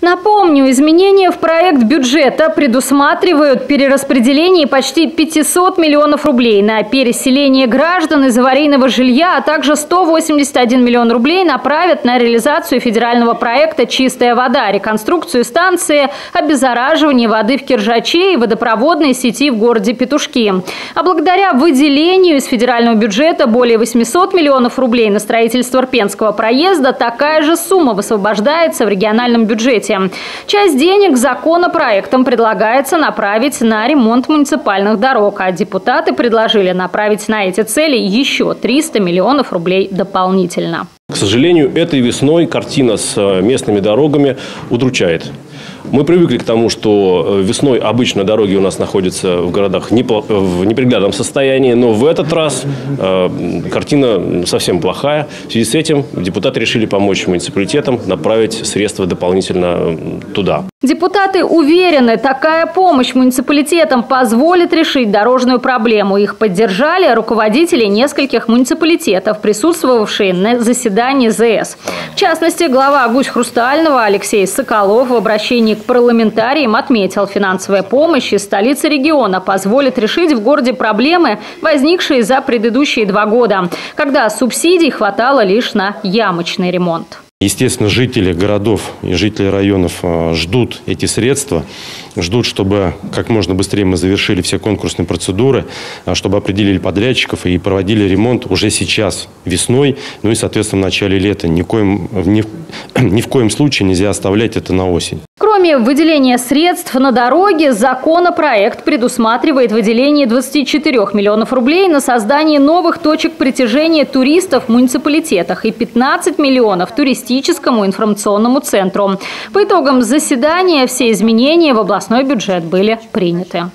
Напомню, изменения в проект бюджета предусматривают перераспределение почти 500 миллионов рублей на переселение граждан из аварийного жилья, а также 181 миллион рублей направят на реализацию федерального проекта «Чистая вода», реконструкцию станции, обеззараживание воды в Киржаче и водопроводной сети в городе Петушки. А благодаря выделению из федерального бюджета более 800 миллионов рублей на строительство Рпенского проезда, такая же сумма высвобождается в региональном бюджете области. Часть денег законопроектом предлагается направить на ремонт муниципальных дорог, а депутаты предложили направить на эти цели еще 300 миллионов рублей дополнительно. К сожалению, этой весной картина с э, местными дорогами удручает. Мы привыкли к тому, что э, весной обычно дороги у нас находятся в городах в неприглядном состоянии, но в этот раз э, картина совсем плохая. В связи с этим депутаты решили помочь муниципалитетам направить средства дополнительно туда. Депутаты уверены, такая помощь муниципалитетам позволит решить дорожную проблему. Их поддержали руководители нескольких муниципалитетов, присутствовавшие на заседании ЗС. В частности, глава Гусь Хрустального Алексей Соколов в обращении к парламентариям отметил, финансовая помощь из столицы региона позволит решить в городе проблемы, возникшие за предыдущие два года, когда субсидий хватало лишь на ямочный ремонт. Естественно, жители городов и жители районов а, ждут эти средства, ждут, чтобы как можно быстрее мы завершили все конкурсные процедуры, а, чтобы определили подрядчиков и проводили ремонт уже сейчас, весной, ну и, соответственно, в начале лета. Ни, коим, ни, ни в коем случае нельзя оставлять это на осень. Кроме выделения средств на дороге, законопроект предусматривает выделение 24 миллионов рублей на создание новых точек притяжения туристов в муниципалитетах и 15 миллионов туристическому информационному центру. По итогам заседания все изменения в областной бюджет были приняты.